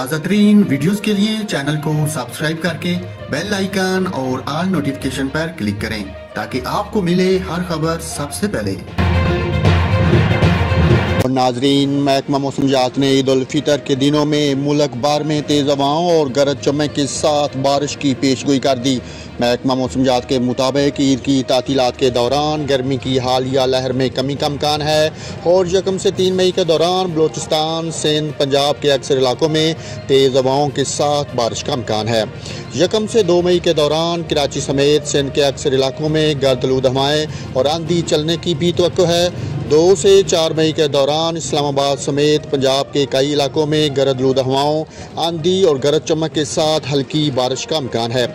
ताज़ा तरीन वीडियोज़ के लिए चैनल को सब्सक्राइब करके बेल आइकन और आल नोटिफिकेशन पर क्लिक करें ताकि आपको मिले हर खबर सबसे पहले। नाजरीन, महकमा मौसमियात ने ईद उल फितर के दिनों में मुल्क भर में तेज़ हवाओं और गरज चमक के साथ बारिश की पेशगोई कर दी। महकमा मौसमियात के मुताबिक ईद की तातीलत के दौरान गर्मी की हालिया लहर में कमी का अमकान है और यकम से तीन मई के दौरान बलोचिस्तान, सिंध, पंजाब के अक्सर इलाकों में तेज़ हवाओं के साथ बारिश का अमकान है। यकम से दो मई के दौरान कराची समेत सिंध के अक्सर इलाकों में गर्दलूद हवाएँ और आंधी चलने की भी तो है। दो से चार मई के दौरान इस्लामाबाद समेत पंजाब के कई इलाकों में गरदलूद हवाओं आंधी और गरज चमक के साथ हल्की बारिश का अम्कान है।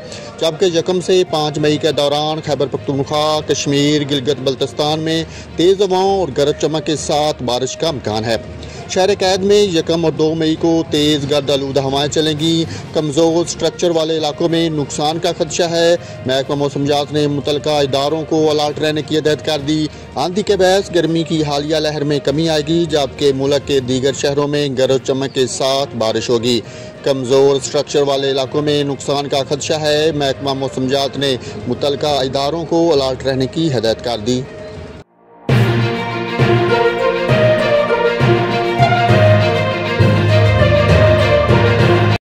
जबकि यकम से पाँच मई के दौरान खैबर पख्तनखा कश्मीर, गिलगत बल्तिस्तान में तेज़ हवाओं और गरज चमक के साथ बारिश का अमकान है। शहर कैद में यकम और दो मई को तेज़ गर्द आलूदा हवाएँ चलेंगी। कमज़ोर स्ट्रक्चर वाले इलाकों में नुकसान का खदशा है। महकमा मौसमियात ने मुतल इदारों को अलर्ट रहने की हदायत कर दी। आंधी के बहस, गर्मी की हालिया लहर में कमी आएगी, जबकि मुल्क के दीगर शहरों में गरज चमक के साथ बारिश होगी। कमज़ोर स्ट्रक्चर वाले इलाकों में नुकसान का खदशा है। महकमा मौसम जात ने मुतल इदारों को अलर्ट रहने की हदायत कर दी।